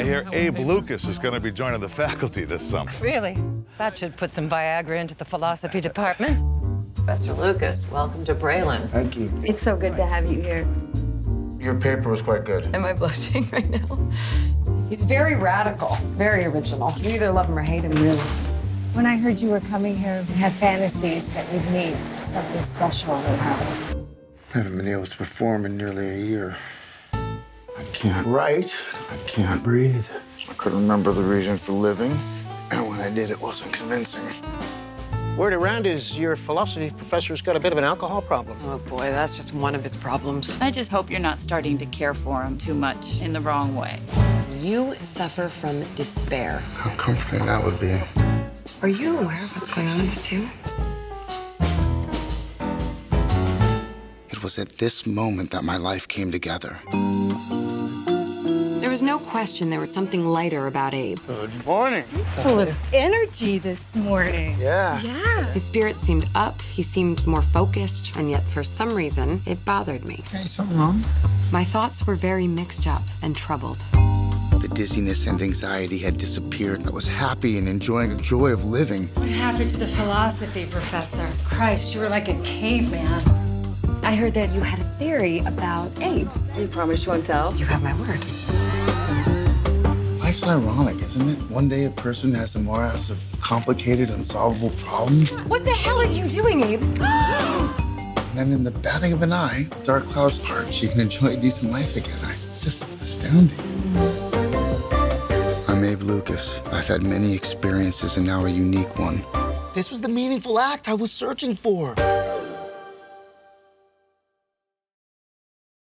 I hear Abe Lucas is going to be joining the faculty this summer. Really? That should put some Viagra into the philosophy department. Professor Lucas, welcome to Braylin. Thank you. It's so good to have you here. Your paper was quite good. Am I blushing right now? He's very radical, very original. You either love him or hate him, really. When I heard you were coming here, I had fantasies that we'd meet. Something special would happen. I haven't been able to perform in nearly a year. I can't write. I can't breathe. I couldn't remember the reason for living. And when I did, it wasn't convincing. Word around is your philosophy professor's got a bit of an alcohol problem. Oh boy, that's just one of his problems. I just hope you're not starting to care for him too much in the wrong way. You suffer from despair. How comforting that would be. Are you aware of what's going on in this too? It was at this moment that my life came together. There was no question there was something lighter about Abe. Good morning. Full of energy this morning. Yeah. Yeah. His spirit seemed up, he seemed more focused, and yet for some reason, it bothered me. Hey, something wrong? My thoughts were very mixed up and troubled. The dizziness and anxiety had disappeared. I was happy and enjoying the joy of living. What happened to the philosophy professor? Christ, you were like a caveman. I heard that you had a theory about Abe. You promise you won't tell? You have my word. Life's ironic, isn't it? One day a person has a morass of complicated, unsolvable problems. What the hell are you doing, Abe? And then in the batting of an eye, the dark clouds part. She can enjoy a decent life again. It's just it's astounding. I'm Abe Lucas. I've had many experiences and now a unique one. This was the meaningful act I was searching for.